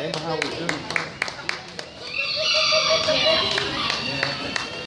Remember how we do?